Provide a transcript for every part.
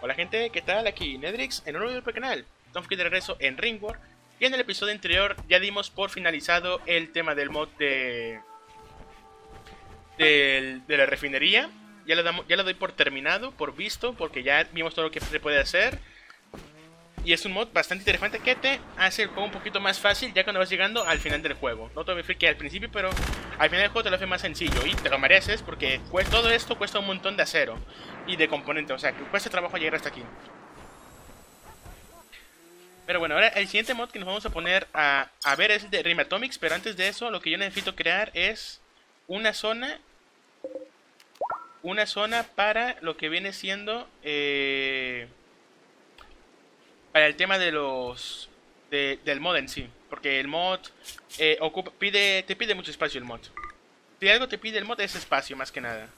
Hola gente, ¿qué tal? Aquí Nedrix en un nuevo canal. Estamos aquí de regreso en Ringworld. Y en el episodio anterior ya dimos por finalizado el tema del mod de... de la refinería. Ya lo, damos, ya lo doy por terminado, por visto, porque ya vimos todo lo que se puede hacer. Y es un mod bastante interesante que te hace el juego un poquito más fácil ya cuando vas llegando al final del juego. No te voy a decir que al principio, pero al final del juego te lo hace más sencillo y te lo mereces porque todo esto cuesta un montón de acero y de componentes. O sea, que cuesta trabajo llegar hasta aquí. Pero bueno, ahora el siguiente mod que nos vamos a poner a, a ver es el de Rimatomics. Pero antes de eso, lo que yo necesito crear es una zona. Una zona para lo que viene siendo... Eh, para el tema de los del mod en sí. Porque el mod eh, ocupa, pide, te pide mucho espacio el mod. Si algo te pide el mod es espacio más que nada.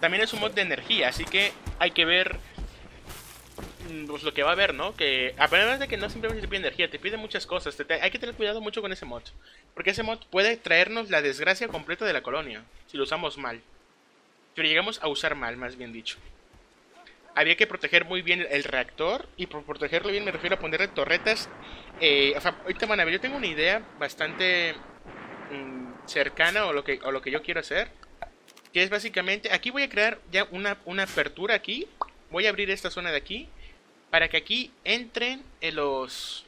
También es un mod de energía, así que hay que ver mm, pues, lo que va a haber, ¿no? Que a de que no simplemente te pide energía, te pide muchas cosas. hay que tener cuidado mucho con ese mod. Porque ese mod puede traernos la desgracia completa de la colonia, si lo usamos mal. Si lo llegamos a usar mal, más bien dicho había que proteger muy bien el reactor. Y por protegerlo bien me refiero a ponerle torretas. Eh, o sea, ahorita van a ver, yo tengo una idea bastante mm, cercana o lo, que, o lo que yo quiero hacer. Que es básicamente, aquí voy a crear ya una, una apertura aquí. Voy a abrir esta zona de aquí. Para que aquí entren los...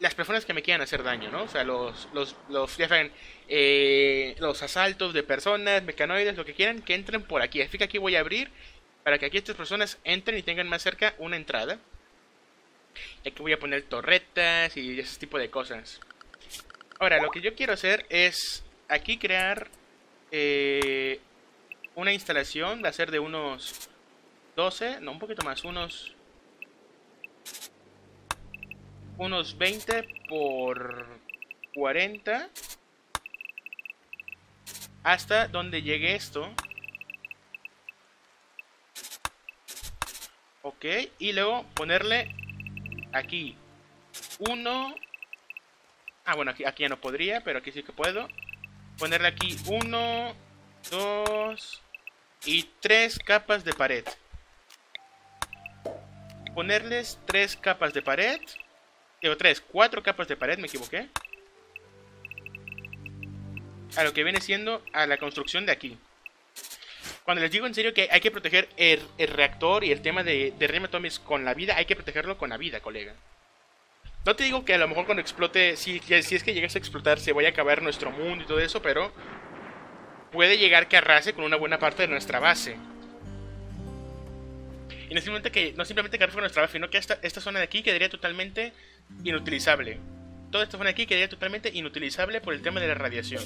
Las personas que me quieran hacer daño, ¿no? O sea, los, los, los, ya saben, eh, los asaltos de personas, mecanoides, lo que quieran, que entren por aquí. Así que aquí voy a abrir para que aquí estas personas entren y tengan más cerca una entrada. Y aquí voy a poner torretas y ese tipo de cosas. Ahora, lo que yo quiero hacer es aquí crear eh, una instalación. Va a ser de unos 12, no, un poquito más, unos... Unos 20 por 40. Hasta donde llegue esto. Ok, y luego ponerle aquí uno. Ah, bueno, aquí, aquí ya no podría, pero aquí sí que puedo. Ponerle aquí uno, dos y tres capas de pared. Ponerles tres capas de pared. Digo, tres, cuatro capas de pared, me equivoqué. A lo que viene siendo a la construcción de aquí. Cuando les digo en serio que hay que proteger el, reactor y el tema de, de con la vida, hay que protegerlo con la vida, colega. No te digo que a lo mejor cuando explote, si, si es que llegas a explotar, se vaya a acabar nuestro mundo y todo eso, pero puede llegar que arrase con una buena parte de nuestra base. Y no simplemente que, no simplemente que arrase con nuestra base, sino que esta, esta zona de aquí quedaría totalmente inutilizable. Toda esta zona de aquí quedaría totalmente inutilizable por el tema de la radiación.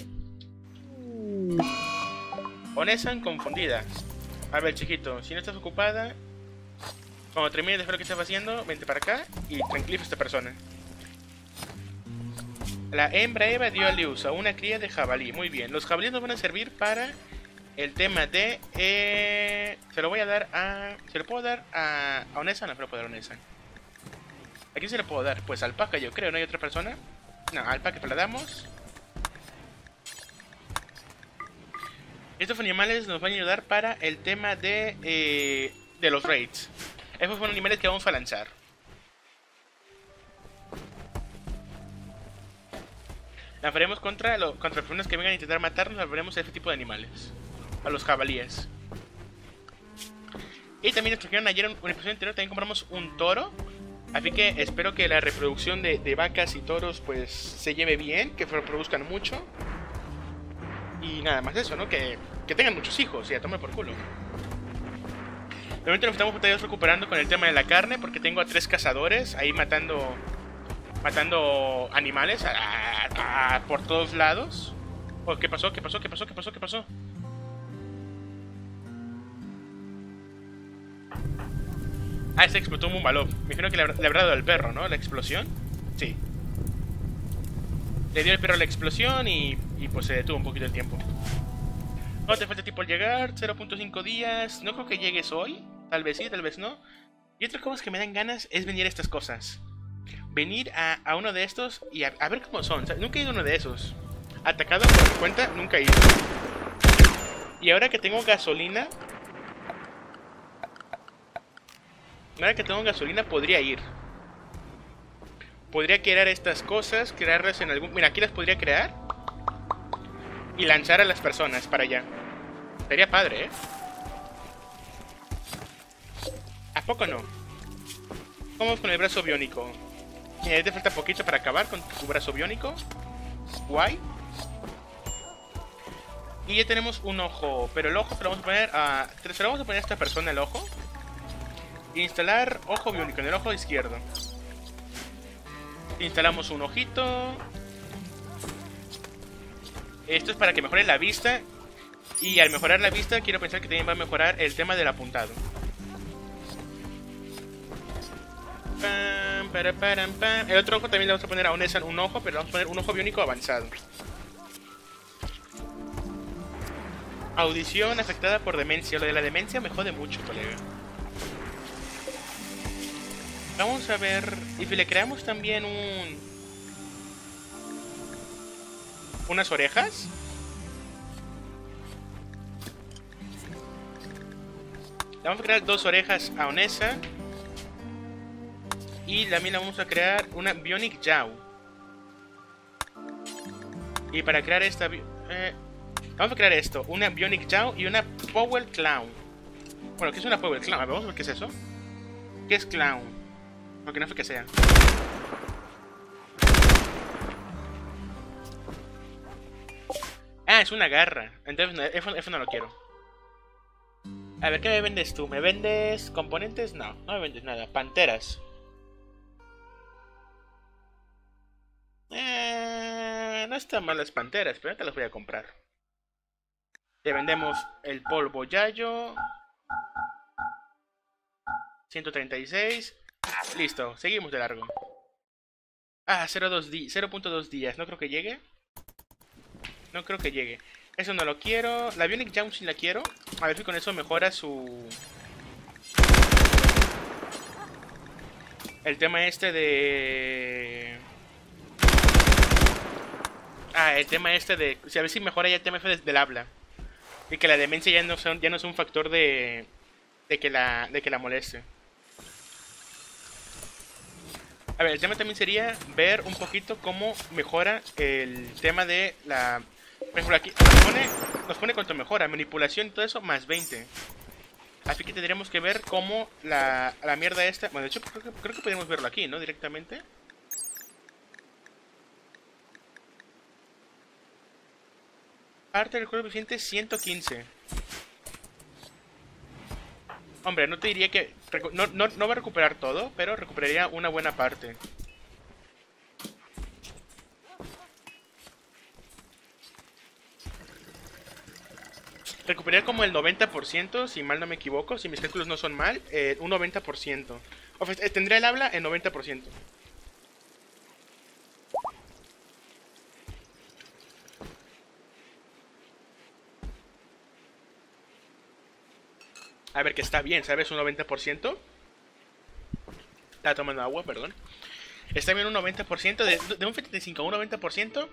Onesan confundida. A ver, chiquito, si no estás ocupada, cuando termines de ver lo que estás haciendo, vente para acá y tranquiliza a esta persona. La hembra Eva dio a luz a una cría de jabalí. Muy bien, los jabalíes nos van a servir para el tema de... Eh, se lo voy a dar a... ¿Se lo puedo dar a, a Onesan? No, se lo puedo dar a Onesan. ¿A quién se lo puedo dar? Pues alpaca yo creo, ¿no hay otra persona? No, alpaca te la damos. Estos animales nos van a ayudar para el tema de, eh, de los raids. Estos son animales que vamos a lanzar. La faremos contra, lo, contra personas que vengan a intentar matarnos, la veremos a este tipo de animales. A los jabalíes. Y también nos trajeron ayer un episodio anterior, también compramos un toro. Así que espero que la reproducción de, de, vacas y toros pues se lleve bien, que reproduzcan mucho. Y nada más de eso, ¿no? Que, que tengan muchos hijos y a tomar por culo. De nos estamos recuperando con el tema de la carne porque tengo a tres cazadores ahí matando matando animales por todos lados. Oh, ¿Qué pasó? ¿Qué pasó? ¿Qué pasó? ¿Qué pasó? ¿Qué pasó? Ah, se explotó un Mumbalov. Me imagino que le, le habrá dado al perro, ¿no? La explosión. Sí. Le dio el perro la explosión y, pues se detuvo un poquito el tiempo. No te falta tiempo al llegar, 0.5 días. No creo que llegues hoy. Tal vez sí, tal vez no. Y otra cosa que me dan ganas es venir a estas cosas. Venir a, uno de estos y a, ver cómo son. nunca he ido a uno de esos. Atacado por mi cuenta, nunca he ido. Y ahora que tengo gasolina, Ahora que tengo gasolina podría ir. Podría crear estas cosas, crearlas en algún... Mira, aquí las podría crear. Y lanzar a las personas para allá. Sería padre, ¿eh? ¿A poco no? Vamos con el brazo biónico. Mira, te falta poquito para acabar con tu brazo biónico. Guay. Y ya tenemos un ojo. Pero el ojo se lo vamos a poner a... Se lo vamos a poner a esta persona el ojo. Instalar ojo biónico en el ojo izquierdo. Instalamos un ojito. Esto es para que mejore la vista. Y al mejorar la vista, quiero pensar que también va a mejorar el tema del apuntado. El otro ojo también le vamos a poner a Onesan un ojo, pero vamos a poner un ojo biónico avanzado. Audición afectada por demencia. Lo de la demencia me jode mucho, colega. Vamos a ver... Y si le creamos también un... Unas orejas. vamos a crear dos orejas a Onesa. Y también le vamos a crear una Bionic Jaw. Y para crear esta... Eh, vamos a crear esto. Una Bionic Jaw y una Power Clown. Bueno, ¿qué es una Power Clown? A ver, vamos a ver qué es eso. ¿Qué es Clown? Porque no fue que sea. Ah, es una garra. Entonces, eso, no lo quiero. A ver, ¿qué me vendes tú? ¿Me vendes componentes? No, no me vendes nada. Panteras. Eh, no están mal las panteras, pero te las voy a comprar. Te vendemos el polvo yayo. 136. Listo, seguimos de largo. Ah, 0.2 días. No creo que llegue. No creo que llegue. Eso no lo quiero. La Bionic Jump sí la quiero. A ver si con eso mejora su... El tema este de... Ah, el tema este de... a ver si mejora ya el tema este del habla. Y que la demencia ya no, son, ya no es un factor de... De que la, de que la moleste. A ver, el tema también sería ver un poquito cómo mejora el tema de la... Por ejemplo, aquí nos pone, nos pone cuánto mejora, manipulación y todo eso, más 20. Así que tendríamos que ver cómo la, la mierda esta... Bueno, de hecho creo que, creo podríamos verlo aquí, ¿no? Directamente. Parte del cuerpo eficiente 115. Hombre, no te diría que... No, no, va a recuperar todo, pero recuperaría una buena parte. Recuperaría como el 90%, si mal no me equivoco, si mis cálculos no son mal, eh, un 90%. O sea, tendría el habla en 90%. A ver, que está bien, ¿sabes? Un 90%. Está tomando agua, perdón. Está bien un 90%. De, un 75 a un 90%.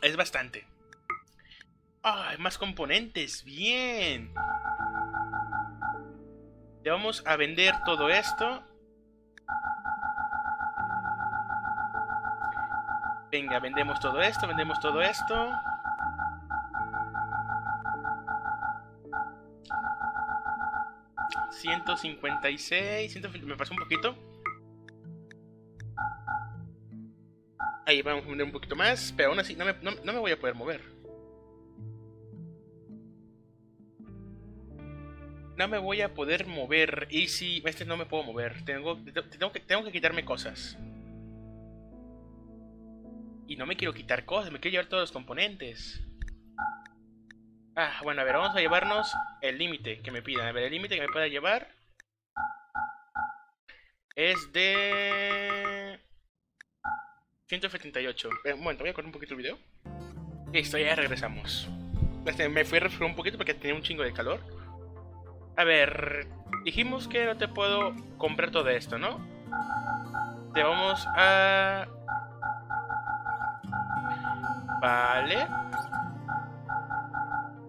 Es bastante. ¡Ah! más componentes. Bien. Le vamos a vender todo esto. Venga, vendemos todo esto, vendemos todo esto. 156. me pasó un poquito. Ahí vamos a poner un poquito más. Pero aún así no me, no, me voy a poder mover. No me voy a poder mover. Y si... Este no me puedo mover. Tengo, tengo, que, tengo que quitarme cosas. Y no me quiero quitar cosas. Me quiero llevar todos los componentes. Ah, bueno, a ver, vamos a llevarnos el límite que me pidan. A ver, el límite que me pueda llevar es de 178. Eh, un momento, voy a correr un poquito el video. Listo, ya regresamos. Este, me fui a refrescar un poquito porque tenía un chingo de calor. A ver, dijimos que no te puedo comprar todo esto, ¿no? Te vamos a... Vale.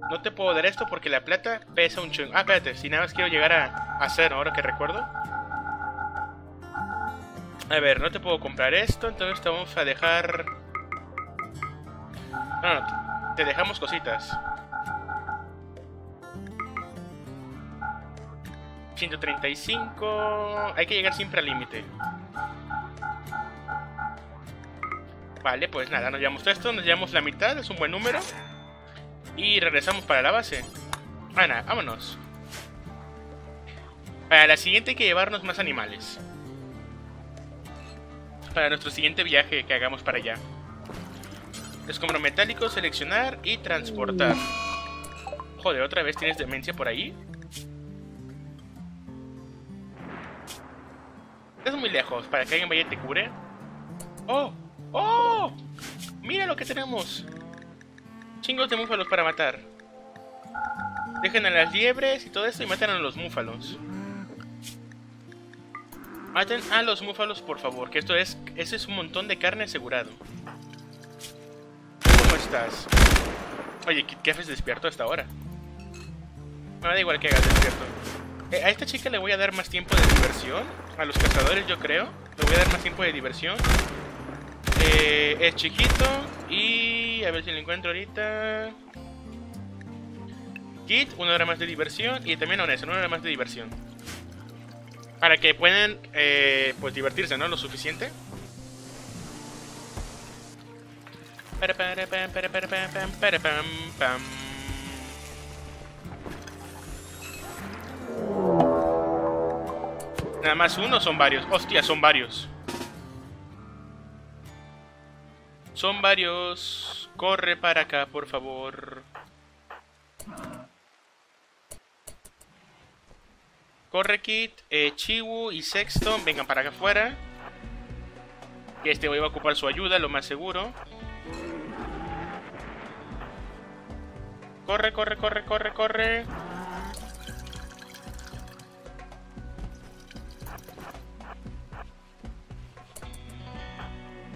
No te puedo dar esto porque la plata pesa un chingo. Ah, espérate, si nada más quiero llegar a, a cero, ahora que recuerdo. A ver, no te puedo comprar esto, entonces te vamos a dejar... No, no, te dejamos cositas. 135... Hay que llegar siempre al límite. Vale, pues nada, nos llevamos esto, nos llevamos la mitad, es un buen número. Y regresamos para la base. Bueno, vámonos. Para la siguiente hay que llevarnos más animales. Para nuestro siguiente viaje que hagamos para allá. Escombro metálico, seleccionar y transportar. Joder, ¿otra vez tienes demencia por ahí? Estás muy lejos para que alguien vaya y te cure. ¡Oh! ¡Oh! ¡Mira lo que tenemos! Chingos de múfalos para matar. Dejen a las liebres y todo eso y matan a los múfalos. Maten a los múfalos, por favor, que esto es... Ese es un montón de carne asegurado. ¿Cómo estás? Oye, ¿qué, haces despierto hasta ahora? Me da igual que hagas despierto. Eh, a esta chica le voy a dar más tiempo de diversión. A los cazadores, yo creo. Le voy a dar más tiempo de diversión. Es chiquito. Y a ver si lo encuentro ahorita. Kit, una hora más de diversión. Y también Onesa, una hora más de diversión. Para que puedan eh, pues divertirse, ¿no? Lo suficiente. Nada más uno son varios. Hostia, son varios. Son varios. Corre para acá, por favor. Corre Kit, eh, Chiwu y Sexton vengan para acá afuera. Que este voy a ocupar su ayuda, lo más seguro. Corre, corre, corre, corre, corre.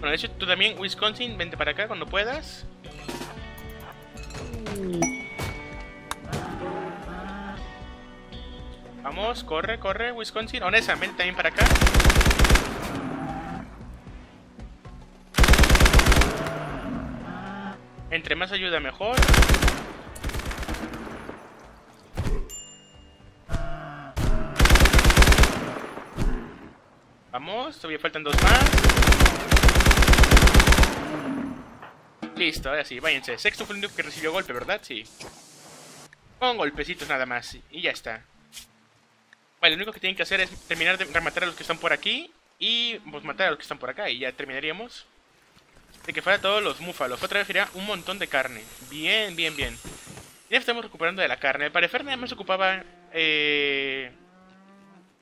Bueno, de hecho, tú también, Wisconsin, vente para acá cuando puedas. Vamos, corre, corre, Wisconsin. Onesa, vente también para acá. Entre más ayuda, mejor. Vamos, todavía faltan dos más. Listo, ahora sí, váyanse. Sexto fue el único que recibió golpe, ¿verdad? Sí. Con golpecitos nada más. Y ya está. Vale, lo único que tienen que hacer es terminar de rematar a los que están por aquí. Y pues matar a los que están por acá. Y ya terminaríamos. De que fuera todos los múfalos. Otra vez sería un montón de carne. Bien, bien, bien. Ya estamos recuperando de la carne. Al parecer nada más ocupaba... Eh,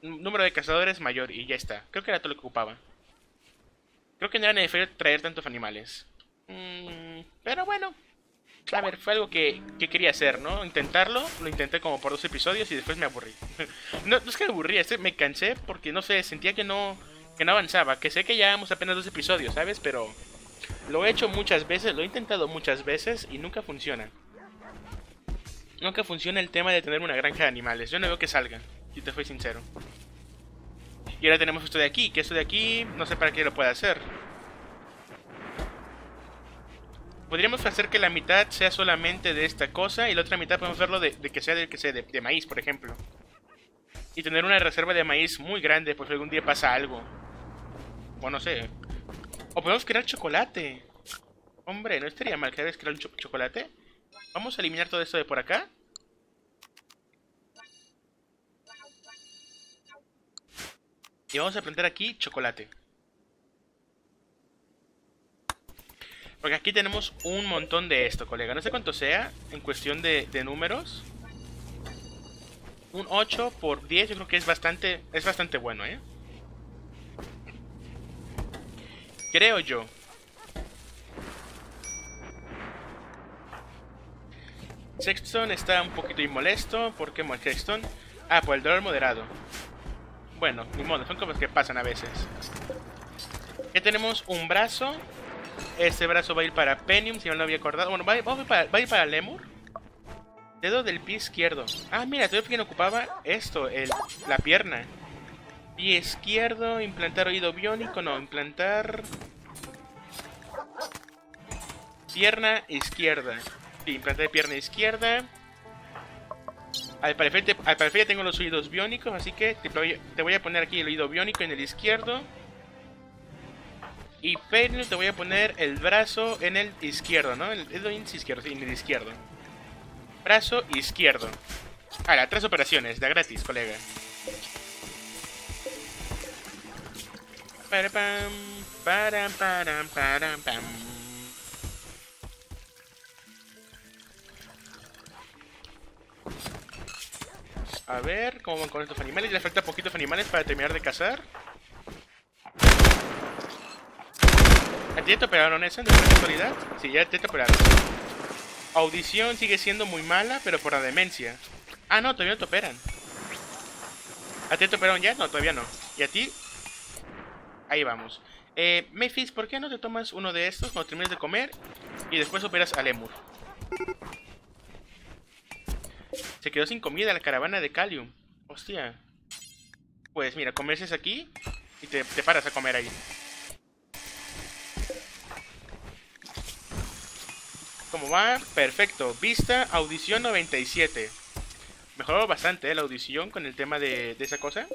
número de cazadores mayor. Y ya está. Creo que era todo lo que ocupaba. Creo que no era necesario traer tantos animales. Mm, pero bueno, a ver, fue algo que, quería hacer, ¿no? Intentarlo, lo intenté como por dos episodios y después me aburrí. no, es que me aburrí, este me cansé porque no sé, sentía que no, que no avanzaba, que sé que ya llevamos apenas dos episodios, ¿sabes? Pero lo he hecho muchas veces, lo he intentado muchas veces y nunca funciona. Nunca funciona el tema de tener una granja de animales, yo no veo que salga, si te soy sincero. Y ahora tenemos esto de aquí, que esto de aquí no sé para qué lo puede hacer. Podríamos hacer que la mitad sea solamente de esta cosa y la otra mitad podemos verlo de, que sea de, que sea de, maíz, por ejemplo. Y tener una reserva de maíz muy grande si algún día pasa algo. O no sé. O podemos crear chocolate. Hombre, no estaría mal que crear un chocolate. Vamos a eliminar todo esto de por acá. Y vamos a plantar aquí chocolate. Porque aquí tenemos un montón de esto, colega. No sé cuánto sea en cuestión de, números. Un 8 por 10 yo creo que es bastante, es bastante bueno, ¿eh? Creo yo. Sexton está un poquito inmolesto. ¿Por qué Sexton? Ah, por el dolor moderado. Bueno, ni modo, son cosas que pasan a veces. Ya tenemos un brazo este brazo va a ir para Penium, si no lo había acordado. Bueno, va, a, ir para, Lemur. Dedo del pie izquierdo. Ah, mira, todavía que ocupaba esto, el, la pierna. Pie izquierdo, implantar oído biónico, no, implantar... Pierna izquierda. Sí, implantar pierna izquierda. Al parecer, al parecer ya tengo los oídos biónicos, así que te te voy a poner aquí el oído biónico en el izquierdo. Y Peino te voy a poner el brazo en el izquierdo, ¿no? El dedo izquierdo, sí, en el izquierdo. Brazo izquierdo. Ahora, tres operaciones, da gratis, colega. Para pam, para para para pam. A ver, ¿cómo van con estos animales? Ya le falta poquitos animales para terminar de cazar. ¿A ti te operaron eso de casualidad? Sí, ya te operaron. Audición sigue siendo muy mala, pero por la demencia. Ah, no, todavía no te operan. ¿A ti te operaron ya? No, todavía no. ¿Y a ti? Ahí vamos. Eh, Mephis, ¿por qué no te tomas uno de estos cuando termines de comer y después operas a Lemur? Se quedó sin comida la caravana de Calium. Hostia. Pues mira, comerces aquí y te paras a comer ahí. ¿Cómo va? Perfecto. Vista, audición 97. Mejoró bastante ¿eh? la audición con el tema de, esa cosa.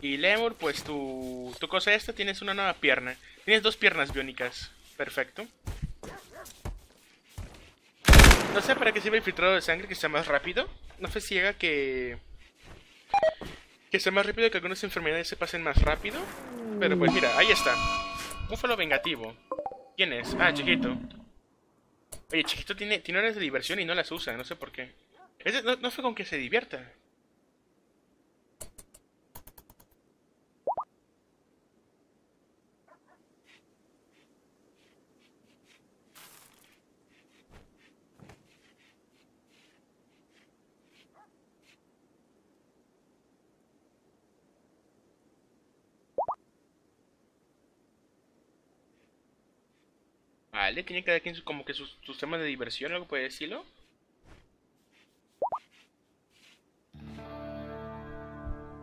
Y Lemur, pues tu, tu cosa esta tienes una nueva pierna. Tienes dos piernas biónicas. Perfecto. No sé para qué sirve el filtrado de sangre que sea más rápido. No sé si haga que... Que sea más rápido que algunas enfermedades se pasen más rápido. Pero pues mira, ahí está. Búfalo vengativo. ¿Quién es? Ah, chiquito. Oye, chiquito tiene, tiene horas de diversión y no las usa, no sé por qué. no, no fue con que se divierta. Vale, tiene cada quien como que sus, temas de diversión, algo puede decirlo.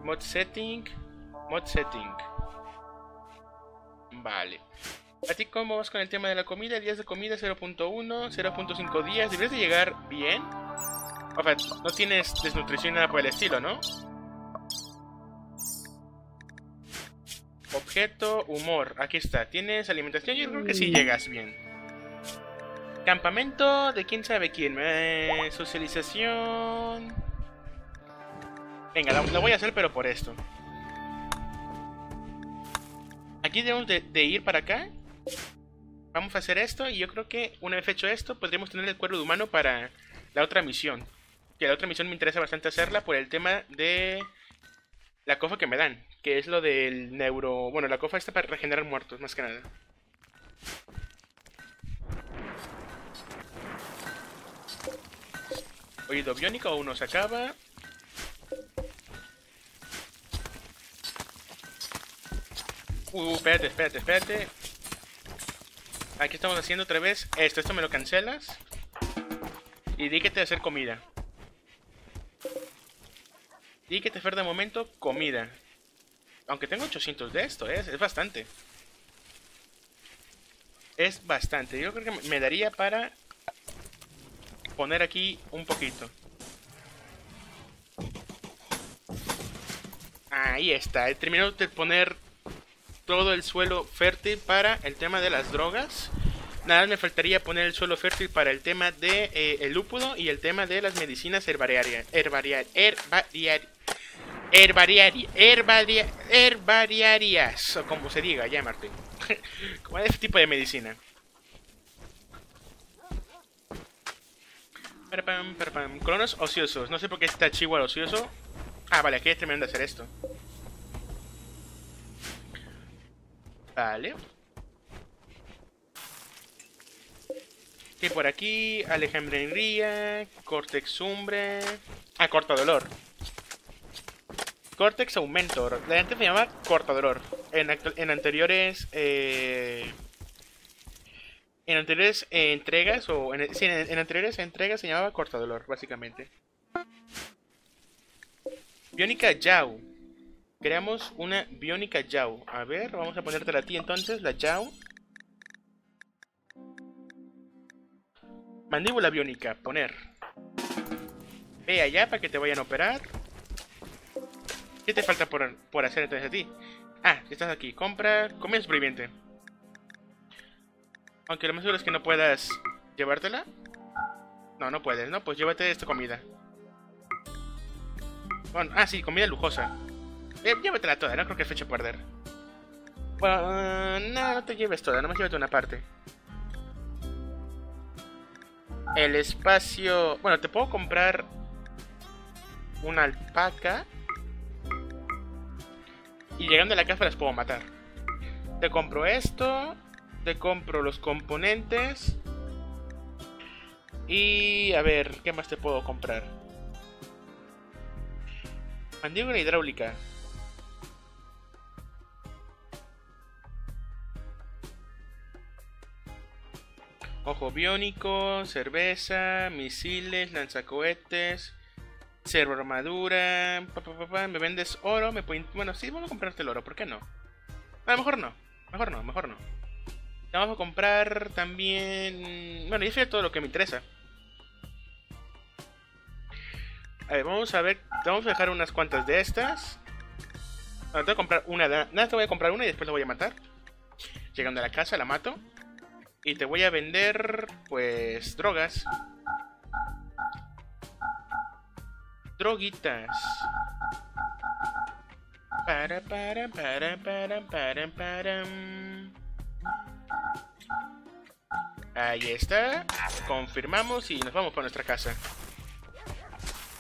Mod setting, mod setting. Vale. ¿A ti cómo vas con el tema de la comida? Días de comida 0.1, 0.5 días. Deberías de llegar bien. O sea, no tienes desnutrición nada por el estilo, ¿no? Objeto, humor. Aquí está. ¿Tienes alimentación? Yo creo que sí llegas bien. Campamento de quién sabe quién. Eh, socialización. Venga, lo, voy a hacer, pero por esto. Aquí debemos de, ir para acá. Vamos a hacer esto y yo creo que una vez hecho esto podremos tener el cuerpo de humano para la otra misión. Que la otra misión me interesa bastante hacerla por el tema de la cofa que me dan. Que es lo del neuro... Bueno, la cofa está para regenerar muertos, más que nada. Oído biónico, uno se acaba. Uh, espérate, espérate, espérate. Aquí estamos haciendo otra vez esto. Esto me lo cancelas. Y di que te hacer comida. Di que te oferta de momento comida. Aunque tengo 800 de esto, ¿eh? es bastante. Es bastante. Yo creo que me daría para poner aquí un poquito. Ahí está, he terminado de poner todo el suelo fértil para el tema de las drogas. Nada, me faltaría poner el suelo fértil para el tema de eh, lúpulo y el tema de las medicinas herbariarias. Herbariar, herbariar, herbariar, herbariarias, o como se diga, ya Martín. como ese tipo de medicina. Colonos ociosos. No sé por qué está Chihuahua ocioso. Ah, vale, aquí es tremendo hacer esto. Vale. Y por aquí, Alejandría, Cortex Umbre... Ah, Corta Dolor. Cortex Aumento. La gente se llama Corta Dolor. En, en anteriores... Eh en anteriores eh, entregas, o en, sí, en, anteriores entregas se llamaba corta dolor, básicamente. Biónica Yao. Creamos una Biónica Yao. A ver, vamos a ponértela a ti entonces, la Yao. Mandíbula biónica, poner. Ve allá para que te vayan a operar. ¿Qué te falta por, por hacer entonces a ti? Ah, estás aquí. Compra comida superviviente. Aunque lo más seguro es que no puedas llevártela. No, no puedes, ¿no? Pues llévate esta comida. Bueno, ah, sí, comida lujosa. Eh, llévatela toda, no creo que feche perder. Bueno, no, no te lleves toda, nomás llévate una parte. El espacio... Bueno, te puedo comprar una alpaca. Y llegando a la casa las puedo matar. Te compro esto. Te compro los componentes. Y a ver, ¿qué más te puedo comprar? Mandíbula hidráulica. Ojo biónico, cerveza, misiles, lanzacohetes, servo armadura. me vendes oro, me puedo... Bueno, sí, vamos a comprarte el oro, ¿por qué no? A lo mejor no, mejor no, mejor no. Vamos a comprar también... Bueno, eso es todo lo que me interesa. A ver, vamos a ver. Vamos a dejar unas cuantas de estas. Ahora tengo que comprar una. Nada, te voy a comprar una y después la voy a matar. Llegando a la casa, la mato. Y te voy a vender, pues, drogas. Droguitas. Para, para, para, para, para, para. Ahí está. Confirmamos y nos vamos para nuestra casa.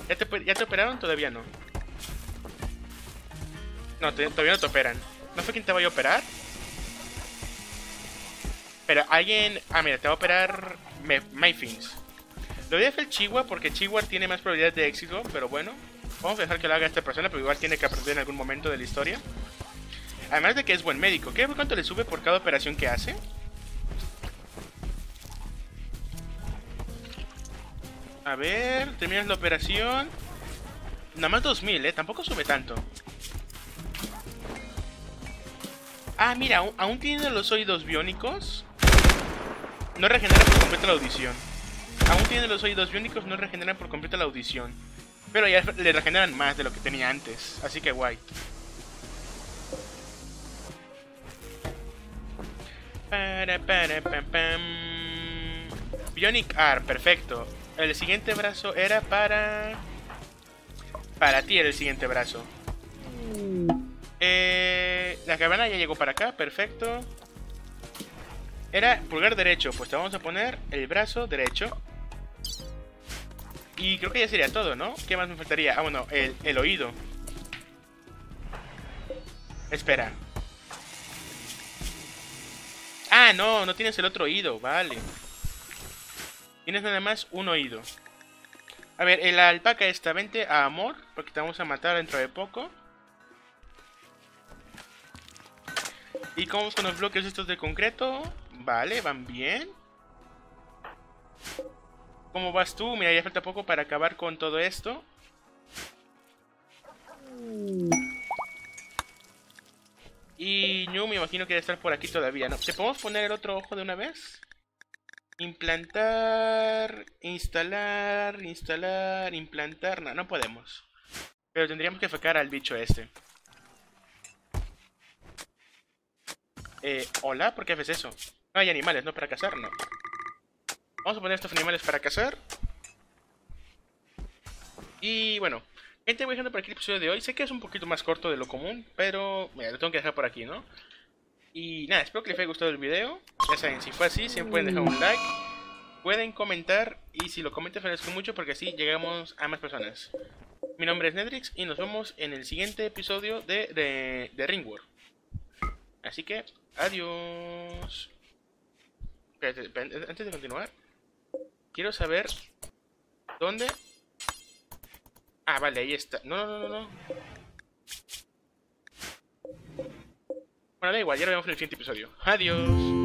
¿Ya te, ¿Ya te operaron? Todavía no. No, todavía no te operan. ¿No fue quien te vaya a operar? Pero alguien... Ah, mira, te va a operar Mayfins. Lo voy a hacer Chihuahua porque Chihuahua tiene más probabilidad de éxito, pero bueno. Vamos a dejar que lo haga esta persona, pero igual tiene que aprender en algún momento de la historia. Además de que es buen médico. ¿Qué cuánto le sube por cada operación que hace? A ver, terminas la operación. Nada más 2000, ¿eh? Tampoco sube tanto. Ah, mira, aún, aún tiene los oídos biónicos. No regenera por completo la audición. Aún tiene los oídos biónicos, no regeneran por completo la audición. Pero ya le regeneran más de lo que tenía antes. Así que guay. Para. Bionic R, perfecto. El siguiente brazo era para... Para ti era el siguiente brazo. Eh, la cabana ya llegó para acá, perfecto. Era pulgar derecho, pues te vamos a poner el brazo derecho. Y creo que ya sería todo, ¿no? ¿Qué más me faltaría? Ah, bueno, el, el oído. Espera. Ah, no, no tienes el otro oído, vale. Tienes nada más un oído. A ver, el alpaca esta, vente a amor, porque te vamos a matar dentro de poco. ¿Y cómo son los bloques estos de concreto? Vale, van bien. ¿Cómo vas tú? Mira, ya falta poco para acabar con todo esto. Y yo me imagino que debe estar por aquí todavía, ¿no? ¿Te podemos poner el otro ojo de una vez? Implantar, instalar, instalar, implantar. No, no podemos. Pero tendríamos que sacar al bicho este. Eh, ¿hola? ¿Por qué haces eso? No hay animales, no para cazar, no. Vamos a poner estos animales para cazar. Y bueno, gente, voy dejando por aquí el episodio de hoy. Sé que es un poquito más corto de lo común, pero mira, lo tengo que dejar por aquí, ¿no? Y nada, espero que les haya gustado el video. Ya saben, si fue así, siempre pueden dejar un like. Pueden comentar y si lo comentan agradezco mucho porque así llegamos a más personas. Mi nombre es Nedrix y nos vemos en el siguiente episodio de, de, de Ringworld. Así que, adiós. antes de continuar, quiero saber dónde... Ah, vale, ahí está. No, no, no, no. Bueno, da igual, ya lo vemos en el siguiente episodio. Adiós.